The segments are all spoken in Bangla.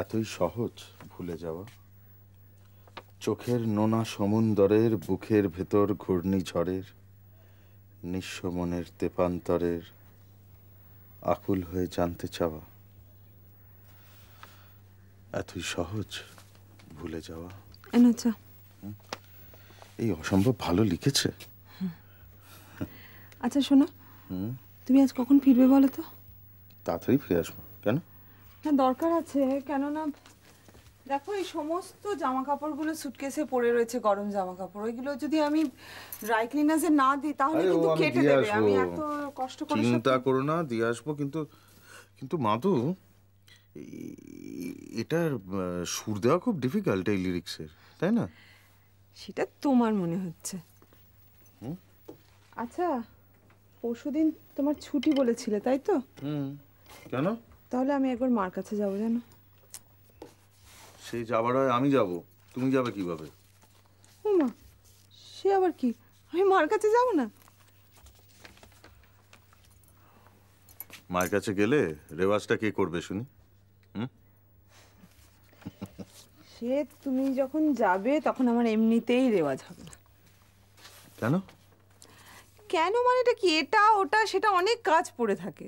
এতই সহজ ভুলে যাওয়া। চোখের নোনা সমুন্দরের বুকের ভেতর ঘূর্ণিঝড়ের নিঃস্ব মনের তেপান্তরের আকুল হয়ে জানতে চাওয়া। এতই সহজ ভুলে যাওয়া। চা। এই অসম্ভব ভালো লিখেছে। আচ্ছা শোনো। তুমি আজ কখন ফিরবে বলো তো? তাড়াতাড়ি ফিরে আসব। কেন? হ্যাঁ দরকার আছে কেননা দেখো এই সমস্ত জামা কাপড়গুলো সুটকেসে পড়ে রয়েছে গরম জামা কাপড় ওইগুলো যদি আমি ড্রাই ক্লিনার্সে না দিই তাহলে কিন্তু কেটে দেবে। আমি এত কষ্ট করে চিন্তা করো না দিয়ে আসব কিন্তু কিন্তু মাধু এটার সুর দেওয়া খুব ডিফিকাল্ট এই লিরিক্সের তাই না? সেটা তোমার মনে হচ্ছে। আচ্ছা পরশুদিন তোমার ছুটি বলেছিলে তাই তো? হুম। কেন? তাহলে আমি একবার মার কাছে যাব জানো? সেই যাবার হয় আমি যাব। তুমি যাবে কীভাবে? মা সে আবার কি? আমি মার কাছে যাব না? মায়ের কাছে গেলে রেওয়াজটা কে করবে শুনি? সে তুমি যখন যাবে তখন আমার এমনিতেই রেওয়াজ হবে। না কেন? কেন মানে এটা কি? এটা ওটা সেটা অনেক কাজ পড়ে থাকে।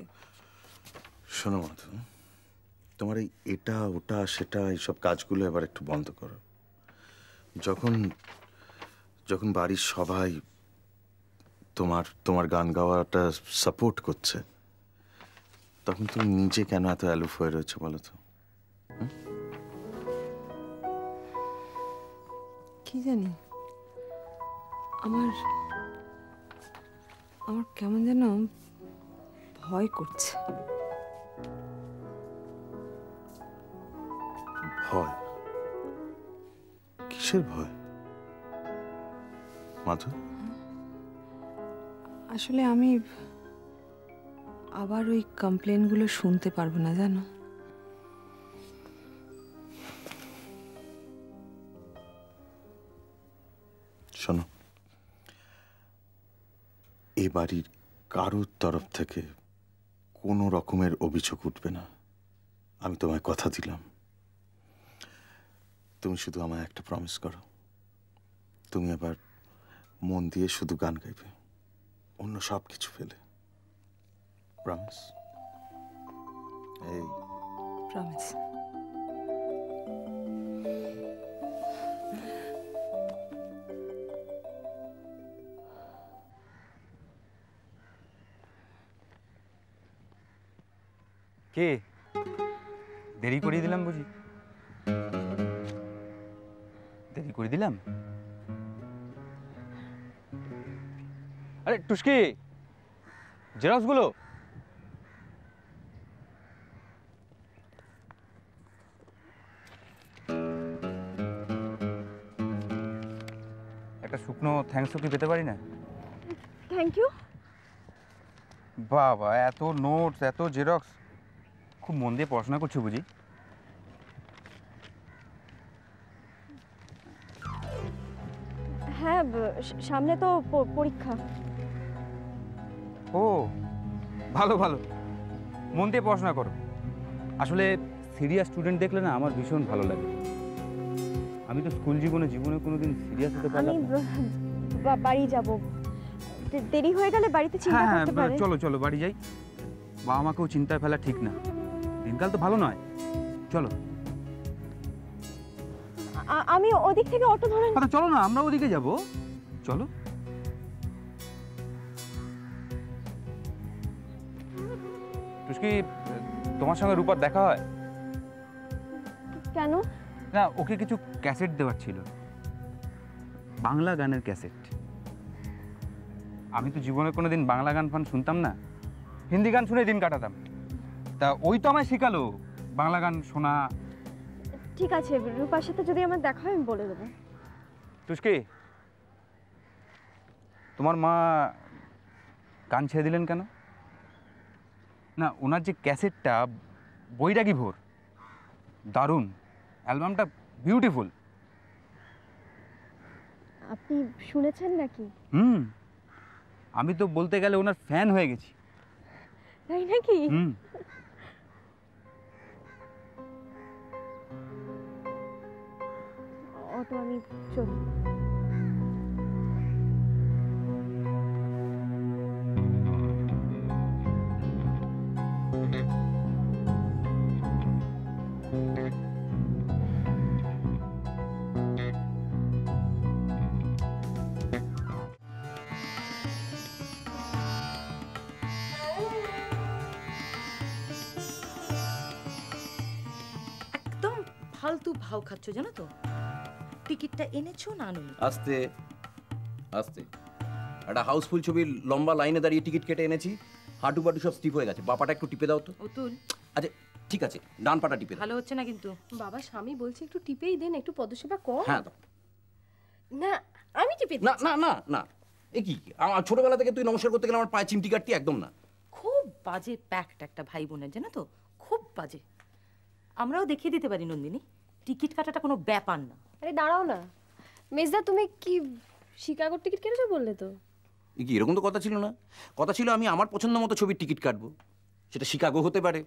শোনো মাধু, তোমার এই এটা, ওটা, সেটা, এইসব কাজগুলো এবার একটু বন্ধ করো। যখন যখন বাড়ির সবাই তোমার তোমার গান গাওয়াটা সাপোর্ট করছে, তখন তুমি নিজে কেন এত অ্যালুফ হয়ে রয়েছে বলো তো? কি জানি? আমার আমার কেমন যেন ভয় করছে। ভয়? কিসের ভয়? মাধু? আসলে আমি আবার ওই কমপ্লেনগুলো শুনতে পারব না জানো? শোনো। এ বাড়ির কারোর তরফ থেকে কোনো রকমের অভিযোগ উঠবে না। আমি তোমায় কথা দিলাম। তুমি শুধু আমায় একটা প্রমিস করো। তুমি আবার মন দিয়ে শুধু গান গাইবে। অন্য সব কিছু ফেলে। প্রমিস এই। প্রমিস কে? দেরি করিয়ে দিলাম বুঝি? দেরি করে দিলাম? আরে টুস্কি! জেরক্সগুলো একটা শুকনো থ্যাঙ্কস কি পেতে পারি না? থ্যাংক ইউ বাবা এত নোটস এত জেরক্স। খুব মন দিয়ে পড়াশোনা করছ বুঝি? সামনে তো পরীক্ষা। ও ভালো ভালো। মন দিয়ে পড়াশোনা করো। আসলে সিরিয়াস স্টুডেন্ট দেখলে না আমার ভীষণ ভালো লাগে। আমি তো স্কুল জীবনে জীবনে কোনোদিন সিরিয়াস হতে পারলাম না। বাড়ি যাব। দেরি হয়ে গেলে বাড়িতে চিন্তা হ্যাঁ হ্যাঁ করতে পারে। চলো চলো বাড়ি যাই। বাবা মাকেও চিন্তায় ফেলা ঠিক না। দিনকাল তো ভালো নয়। চলো। আমি ওদিক থেকে অটো ধরে আচ্ছা চলো না আমরা ওদিকে যাব। চলো। টুস্কি তোমার সঙ্গে রূপার দেখা হয়? কেন? না ওকে কিছু ক্যাসেট দেওয়ার ছিল। বাংলা গানের ক্যাসেট। আমি তো জীবনে কোনো দিন বাংলা গান ফান শুনতাম না। হিন্দি গান শুনে দিন কাটাতাম। তা ওই তো আমায় শেখালো বাংলা গান শোনা। ঠিক আছে রূপার সাথে যদি আমার দেখা হয় আমি বলে দেবো। টুস্কি তোমার মা গান ছেড়ে দিলেন কেন? না ওনার যে ক্যাসেটটা বৈরাগী ভোর দারুণ অ্যালবামটা বিউটিফুল। আপনি শুনেছেন নাকি? হুম আমি তো বলতে গেলে ওনার ফ্যান হয়ে গেছি। তাই নাকি? হুম। অটো আমি চলি। ভাও খাচ্ছ জানো তো? টিকিটটা এনেছো না আনুনি? আস্তে আস্তে। একটা হাউসফুল ছবির লম্বা লাইনে দাঁড়িয়ে টিকিট কেটে এনেছি। হাঁটু পাটু সব স্টিপ হয়ে গেছে। বাপাটা একটু টিপে দাও তো। অতুল। আচ্ছা ঠিক আছে ডান পাটা টিপে দাও। ভালো হচ্ছে না কিন্তু। বাবা স্বামী বলছে একটু টিপেই দেন একটু পদসেবা কর হ্যাঁ না আমি টিপে না না না না। এ কি? আমার ছোটবেলা থেকে তুই নমস্কার করতে গেলে আমার পায়ে চিমটি কাটতি একদম না। খুব বাজে প্যাক্ট একটা ভাই বোনের জানো তো? খুব বাজে। আমরাও দেখিয়ে দিতে পারি নন্দিনী। টিকিট কাটাটা কোনো ব্যাপার না। আরে দাঁড়াও না। মেজদা তুমি কি শিকাগোর টিকিট কেটেছো বললে তো? এ কি এরকম তো কথা ছিল না? কথা ছিল আমি আমার পছন্দ মতো ছবির টিকিট কাটবো। সেটা শিকাগো হতে পারে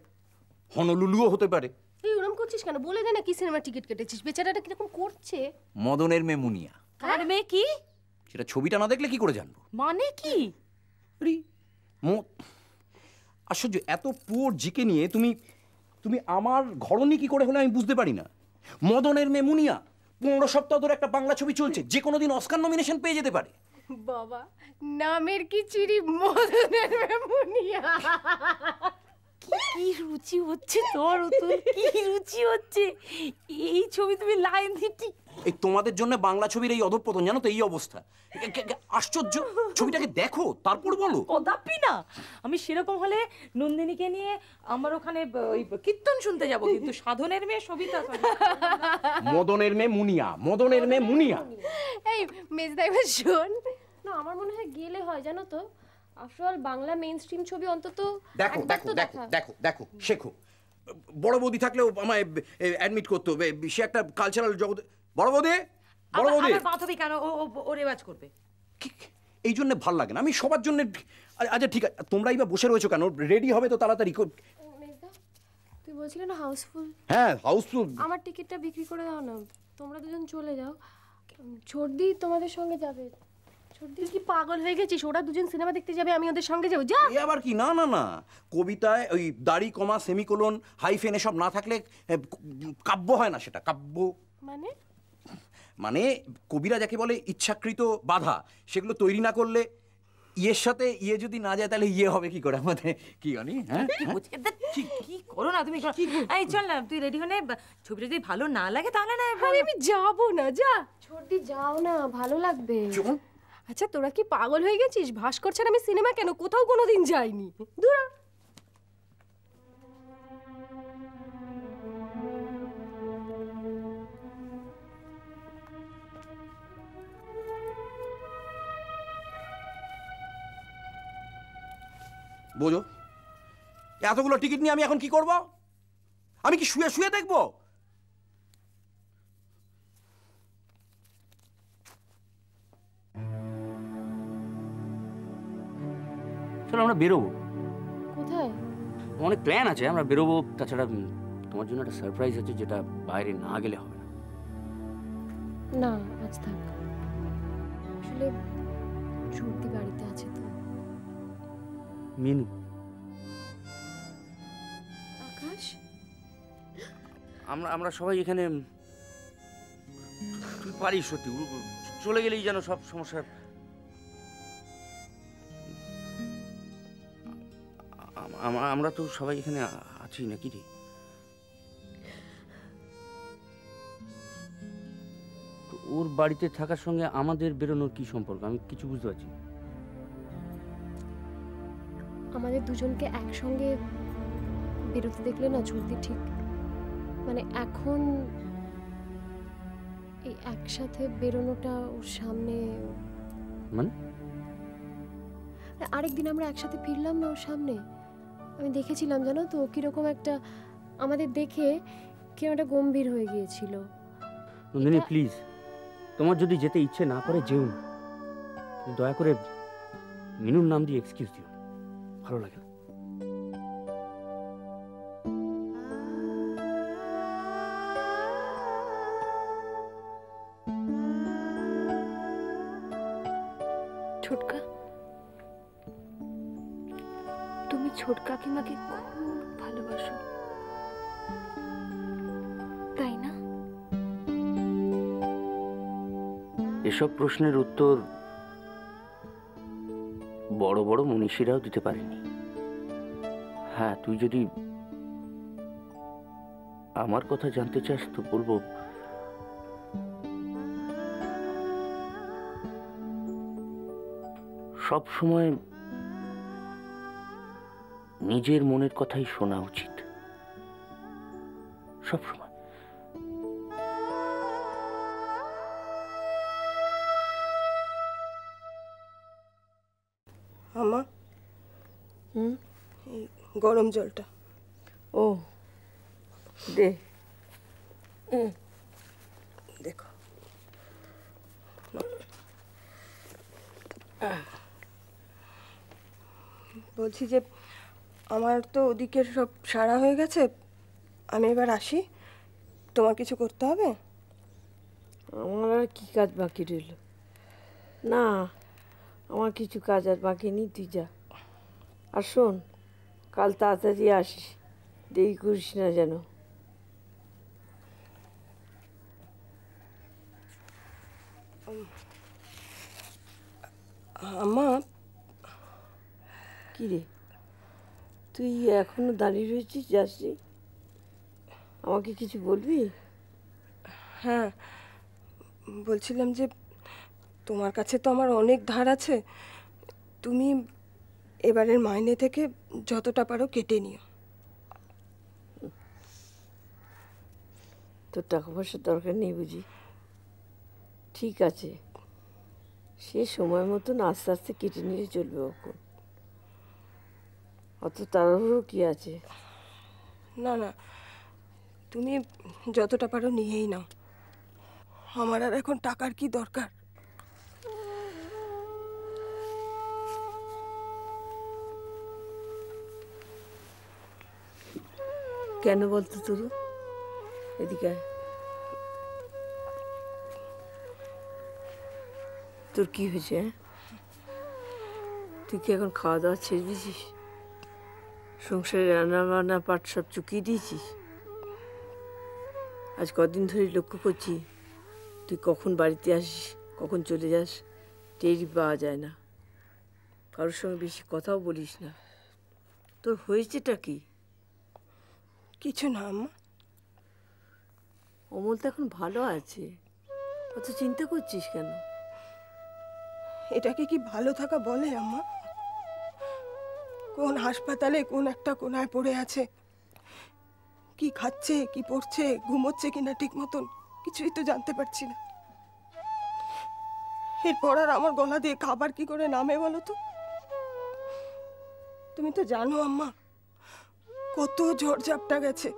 হনলুলুও হতে পারে। তুই ওরম করছিস কেন? বলে দে না কি সিনেমা টিকিট কেটেছিস। বেচারাটা কীরকম করছে? মদনের মেয়ে মুনিয়া। কার মেয়ে কি? সেটা ছবিটা না দেখলে কি করে জানব? মানে কি? রি মো- আশ্চর্য এত পুয়োর জিকে নিয়ে তুমি তুমি আমার ঘরনি কি করে হলে আমি বুঝতে পারি না? মদনের মেয়ে মুনিয়া পনেরো সপ্তাহ ধরে একটা বাংলা ছবি চলছে যে কোনো দিন অস্কার নমিনেশন পেয়ে যেতে পারে। বাবা নামের কি চিড়ি মদনের মেমুনিয়া? কি রুচি হচ্ছে তোর কি রুচি হচ্ছে? এই ছবি তুমি লাইন দিয়ে ঠিক এই তোমাদের জন্য বাংলা ছবির এই অধঃপতন জানো তো এই অবস্থা। আশ্চর্য! ছবিটাকে দেখো তারপর বলো। কদাপি না। আমি সেরকম হলে নন্দিনীকে নিয়ে আমার ওখানে ওই কীর্তন শুনতে যাব কিন্তু সাধনের মেয়ে সবিতা মদনের মেয়ে মুনিয়া মদনের মেয়ে মুনিয়া। এই মেজদা এবার শোন। না আমার মনে হয় গেলে হয় জানো তো? আফটার বাংলা মেইন স্ট্রিম ছবি অন্তত দেখো দেখো তো দেখো দেখো। দেখো শেখো। বড় বৌদি থাকলেও আমায় অ্যাডমিট করতে হবে। সে একটা কালচারাল জগৎ বড় বৌদি বড় বৌদি। আবার বাঁধবি কেন? ও ও- রেওয়াজ করবে। এই জন্য ভালো লাগে না। আমি সবার জন্য আচ্ছা ঠিক আছে। তোমরাই বা বসে রয়েছো কেন? রেডি হবে তো তাড়াতাড়ি তুই বলছিলে না হাউসফুল? হ্যাঁ হাউসফুল। আমার টিকিটটা বিক্রি করে দাও না। তোমরা দুজন চলে যাও। ছোটদি তোমাদের সঙ্গে যাবে। ছোটদি কি পাগল হয়ে গেছিস? ওরা দুজন সিনেমা দেখতে যাবে আমি ওদের সঙ্গে যাব। যা। এ আবার কি? না না না। কবিতায় ওই দাড়ি কমা সেমিকোলন হাইফেন এসব না থাকলে কাব্য হয় না সেটা। কাব্য। মানে? মানে কবিরা যাকে বলে ইচ্ছাকৃত বাধা সেগুলো তৈরি না করলে ইয়ের সাথে ইয়ে যদি না যায় তাহলে ইয়ে হবে কি করে আমাদের? কি অনি হ্যাঁ? দেখ, কি করো না তুমি এই চল না তুই রেডি হয়ে নে, ছবিটা যদি ভালো না লাগে তাহলে না আরে আমি যাব না যা। ছোটদি যাও না ভালো লাগবে। আচ্ছা তোরা কি পাগল হয়ে গেছিস? ভাস্কর ছাড়া আমি সিনেমা কেন? কোথাও কোনোদিন যাইনি। দূর বোঝো। এতগুলো টিকিট নিয়ে আমি এখন কি করব? আমি কি শুয়ে শুয়ে দেখব? চলো আমরা বেরোবো। কোথায়? অনেক প্ল্যান আছে আমরা বেরোবো। তাছাড়া তোমার জন্য একটা সারপ্রাইজ আছে যেটা বাইরে না গেলে হবে না। না আজ থাক। আসলে বাড়িতে আছে। মেনু। আকাশ? আমরা আমরা সবাই এখানে তুই পারিস সত্যি চলে গেলেই যেন সব সমস্যা। আম- আম- আমরা তো সবাই এখানে আছি নাকি রে? তো ওর বাড়িতে থাকার সঙ্গে আমাদের বেরোনোর কি সম্পর্ক? আমি কিছু বুঝতে পারছি না। আমাদের দুজনকে একসঙ্গে বেরোতে দেখলে না ছোটদি ঠিক। মানে এখন এই একসাথে বেরোনোটা ওর সামনে মানে? আরেকদিন আমরা একসাথে ফিরলাম না ওর সামনে। আমি দেখেছিলাম জানো তো কীরকম একটা আমাদের দেখে কীরকম একটা গম্ভীর হয়ে গিয়েছিল। নন্দিনী প্লিজ তোমার যদি যেতে ইচ্ছে না করে যেও দয়া করে মিনুর নাম দিয়ে এক্সকিউজ দিও। ভালো লাগে না। ছোটকা তুমি ছোট কাকিমাকে খুব ভালোবাসো। তাই না? এসব প্রশ্নের উত্তর বড় মনীষীরাও দিতে পারেনি। হ্যাঁ তুই যদি আমার কথা জানতে চাস, তো বলব। সব সময় নিজের মনের কথাই শোনা উচিত। সব সময়। গরম জলটা। ও দে। দেখো। বলছি যে আমার তো ওদিকের সব সারা হয়ে গেছে। আমি এবার আসি। তোমার কিছু করতে হবে? আমার আর কি কাজ বাকি রইল? না আমার কিছু কাজ আর বাকি নেই তুই যা। আর শোন কাল তাড়াতাড়ি আসিস দেরি করিস না যেন। আমা কি রে? তুই এখনও দাঁড়িয়ে রয়েছিস যাসনি? আমাকে কিছু বলবি? হ্যাঁ বলছিলাম যে তোমার কাছে তো আমার অনেক ধার আছে। তুমি এবারের মাইনে থেকে যতটা পারো কেটে নিও। তোর টাকা পয়সার দরকার নেই বুঝি? ঠিক আছে। সে সময় মতন আস্তে আস্তে কেটে নিয়ে চলবে এখন অত তাড়াহুড়ো কি আছে? না না। তুমি যতটা পারো নিয়েই নাও। আমার আর এখন টাকার কি দরকার? কেন বলতো তোর? এদিকে তোর কি হয়েছে হ্যাঁ? তুই কি এখন খাওয়া দাওয়া ছেড়ে দিয়েছিস? সংসারে রান্না বান্না পাট সব চুকিয়ে দিয়েছিস? আজ কদিন ধরে লক্ষ্য করছি, তুই কখন বাড়িতে আসিস, কখন চলে যাস, টেরই পাওয়া যায় না। কারোর সঙ্গে বেশি কথাও বলিস না। তোর হয়েছেটা কি? কিছু না আম্মা। অমল তো এখন ভালো আছে। অত চিন্তা করছিস কেন? এটাকে কি ভালো থাকা বলে আম্মা? কোন হাসপাতালে কোন একটা কোনায় পড়ে আছে? কি খাচ্ছে কি পড়ছে ঘুমোচ্ছে কিনা ঠিক মতন কিছুই তো জানতে পারছি না। এরপর আর আমার গলা দিয়ে খাবার কি করে নামে বলো তো? তুমি তো জানো আম্মা। কত ঝড়ঝাপটা গেছে।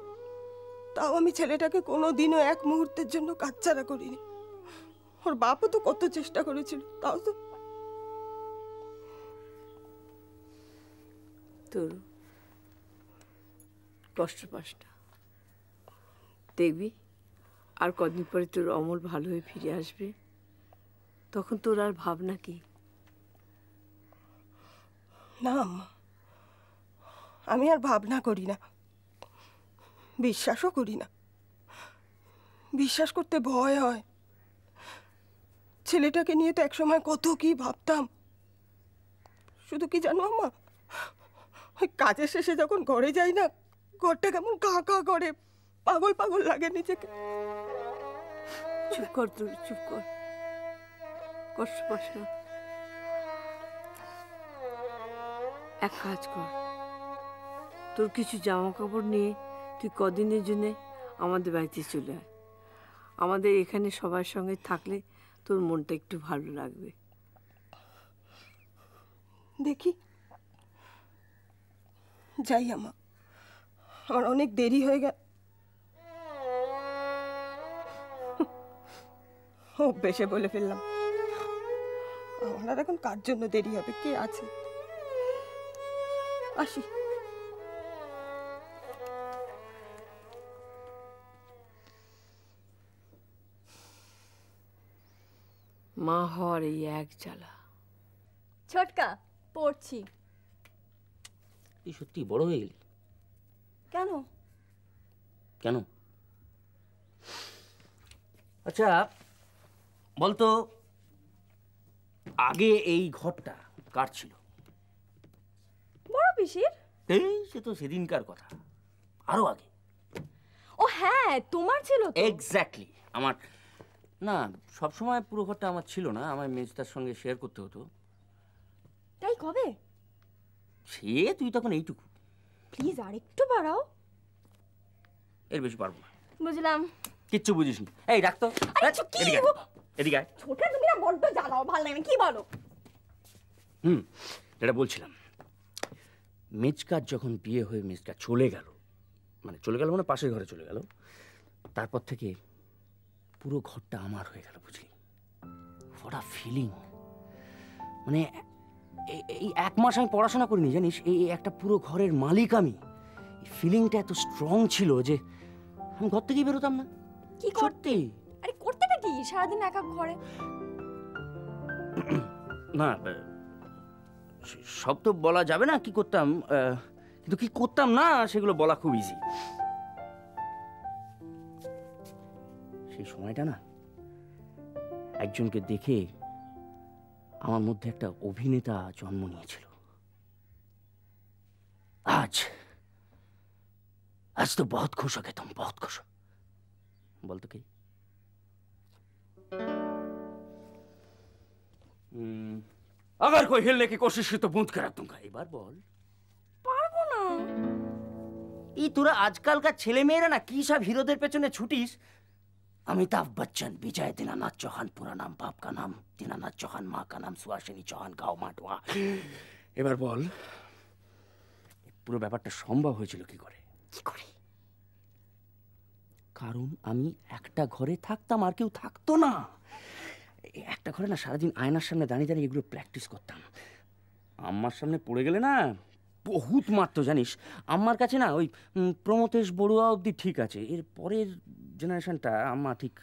তাও আমি ছেলেটাকে কোনো দিনও এক মুহূর্তের জন্য কাচ্চারা করিনি। ওর বাপও তো কত চেষ্টা করেছিল তাও তো তোর কষ্ট দেখবি আর কদিন পরে তোর অমল ভালো হয়ে ফিরে আসবে। তখন তোর আর ভাবনা কি? না আম্মা। আমি আর ভাবনা করি না। বিশ্বাসও করি না। বিশ্বাস করতে ভয় হয়। ছেলেটাকে নিয়ে তো একসময় কত কি ভাবতাম। শুধু কি জানো আম্মা ওই কাজের শেষে যখন ঘরে যাই না, ঘরটা কেমন কা কা করে। পাগল পাগল লাগে নিজেকে। চুপ কর তোর চুপ কর। কষ্ট না। এক কাজ কর। তোর কিছু জামা কাপড় নিয়ে তুই কদিনের জন্যে আমাদের বাড়িতে চলে আয়। আমাদের এখানে সবার সঙ্গে থাকলে তোর মনটা একটু ভালো লাগবে। দেখি। যাই আমা, আমার অনেক দেরি হয়ে গেল। অভ্যেসে বলে ফেললাম। আমার এখন কার জন্য দেরি হবে? কে আছে? আসি। মা হওয়ার এই এক জ্বালা। ছোটকা পড়ছি। তুই সত্যি বড় হয়ে গেলি? কেন? কেন? আচ্ছা বলতো আগে এই ঘরটা কার ছিল? বড় পিসির? এই সে তো সেদিনকার কথা। আরও আগে। ও হ্যাঁ তোমার ছিল এক্স্যাক্টলি আমার না সব সময় পুরো ঘরটা আমার ছিল না আমার মেজটার সঙ্গে শেয়ার করতে হতো। তাই কবে? সে তুই তখন এইটুকু। প্লিজ আর একটু বাড়াও। এর বেশি পারব না। বুঝলাম। কিচ্ছু বুঝিস নি এই রাখতো এদিকে এদিকে আয়। ছোটকা তুমি না বড্ড জ্বালাও ভালো লাগে কি বলো? হুম যেটা বলছিলাম। মেজকার যখন বিয়ে হয়ে মেজকা চলে গেল মানে চলে গেল মানে পাশের ঘরে চলে গেল তারপর থেকে পুরো ঘরটা আমার হয়ে গেল বুঝলি? আ ফিলিং মানে এই- এক মাস আমি পড়াশোনা করিনি জানিস? এই এই একটা পুরো ঘরের মালিক আমি। ফিলিংটা এত স্ট্রং ছিল যে আমি ঘর থেকেই বেরোতাম না। কি করতে আরে করতেটা কি? সারাদিন একা ঘরে? না সব তো বলা যাবে না কি করতাম কিন্তু কি করতাম না সেগুলো বলা খুব ইজি সেই সময়টা না একজনকে দেখে আমার মধ্যে একটা অভিনেতা জন্ম নিয়েছিল আজ আজ তো বহুত খুশ हो गए तुम बहुत खुश हो বলতো কি हम्म, अगर कोई हिलने की कोशिश की तो बूंद कर रख दूंगा এবার বল পারবো না এই তোরা আজকালকার ছেলেমেয়েরা না কি সব হিরোদের পেছনে ছুটিস अमिताभ बच्चन विजय दीनानाथ चौहान पूरा नाम बाप का नाम दीनानाथ चौहान माँ का नाम सुहासिनी चौहान গাও মাটুয়া এবার বল পুরো ব্যাপারটা সম্ভব হয়েছিল কি করে কি করে কারণ আমি একটা ঘরে থাকতাম আর কেউ থাকতো না এই একটা ঘরে না সারাদিন আয়নার সামনে দাঁড়িয়ে দাঁড়িয়ে এগুলো প্র্যাকটিস করতাম আম্মার সামনে পড়ে গেলে না বহুত মারতো জানিস? আমার কাছে না ওই উম, প্রমথেশ বড়ুয়া অবধি ঠিক আছে। এর পরের জেনারেশনটা আম্মা ঠিক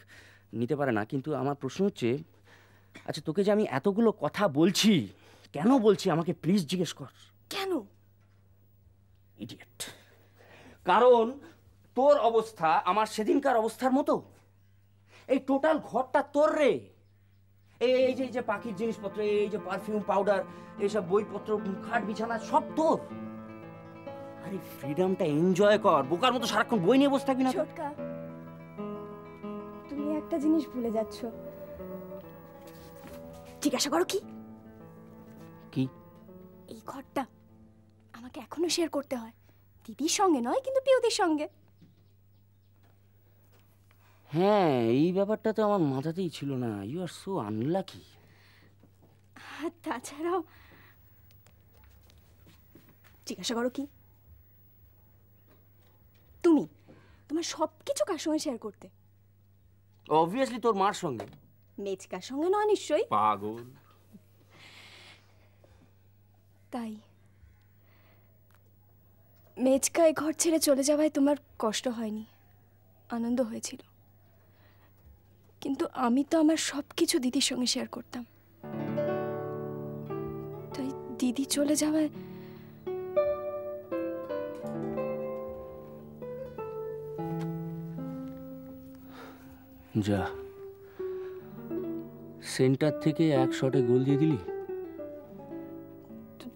নিতে পারে না। কিন্তু আমার প্রশ্ন হচ্ছে আচ্ছা তোকে যে আমি এতগুলো কথা বলছি কেন বলছি আমাকে প্লিজ জিজ্ঞেস কর। কেন? ইডিয়েট কারণ তোর অবস্থা আমার সেদিনকার অবস্থার মতো। এই টোটাল ঘরটা তোর রে। এই যে এই যে পাখির জিনিসপত্র এই যে পারফিউম পাউডার এইসব বইপত্র খাট বিছানা সব তোর আরে ফ্রিডমটা এনজয় কর। বোকার মতো সারাক্ষণ বই নিয়ে বসে থাকবি না। ছোটকা তুমি একটা জিনিস ভুলে যাচ্ছ। জিজ্ঞাসা করো কি? কি? এই ঘরটা আমাকে এখনও শেয়ার করতে হয়। দিদির সঙ্গে নয় কিন্তু পিউদির সঙ্গে। হ্যাঁ এই ব্যাপারটা তো আমার মাথাতেই ছিল না। ইউ আর সো আনলাকি আর তাছাড়াও জিজ্ঞাসা করো কি? তুমি তোমার সব কিছু কার সঙ্গে শেয়ার করতে? অবভিয়াসলি তোর মার সঙ্গে। মেচকার সঙ্গে নয় নিশ্চয়ই? পাগল। তাই। মেচকা এই ঘর ছেড়ে চলে যাওয়ায় তোমার কষ্ট হয়নি। আনন্দ হয়েছিল। কিন্তু আমি তো আমার সব কিছু দিদির সঙ্গে শেয়ার করতাম। তাই দিদি চলে যাওয়ায় যা। সেন্টার থেকে এক শটে গোল দিয়ে দিলি?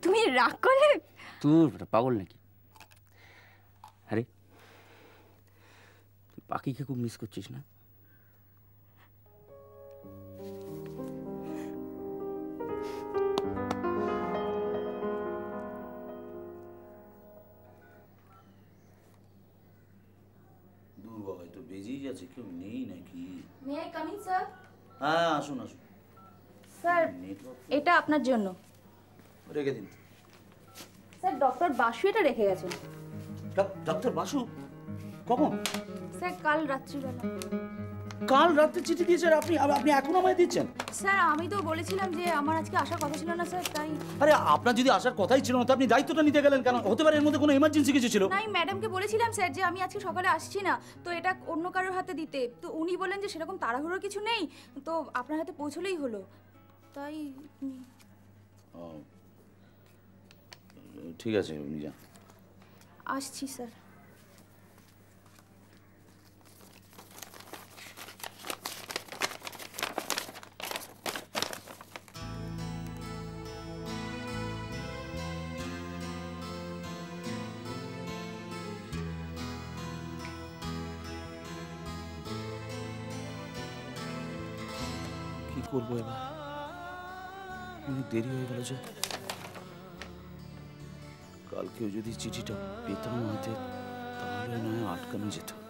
তুমি রাগ করে? তোর পাগল নাকি? আরে তুই পাখিকে খুব মিস করছিস না? আপনার জন্য। রেখে দিন। স্যার ডক্টর বাসু এটা রেখে গেছেন। ডক্টর বাসু? কখন? স্যার কাল রাত্রিবেলা। কাল রাত্রে চিঠি দিয়েছেন আপনি? আপনি এখন আমায় দিচ্ছেন? স্যার আমি তো বলেছিলাম যে আমার আজকে আসার কথা ছিল না স্যার তাই। আরে আপনার যদি আসার কথাই ছিল না তো আপনি দায়িত্বটা নিতে গেলেন কেন? হতে পারে এর মধ্যে কোনো এমার্জেন্সি কিছু ছিল। নাই ম্যাডামকে বলেছিলাম স্যার যে আমি আজকে সকালে আসছি না তো এটা অন্য কারোর হাতে দিতে। তো উনি বললেন যে সেরকম তাড়াহুড়ো কিছু নেই তো আপনার হাতে পৌঁছলেই হলো। তাই ঠিক আছে উনি যান আসছি স্যার কি করব এবার অনেক দেরি হয়ে গেল যে। কালকেও যদি চিঠিটা পেতাম হাতে তাহলে নয় আটকানো যেত।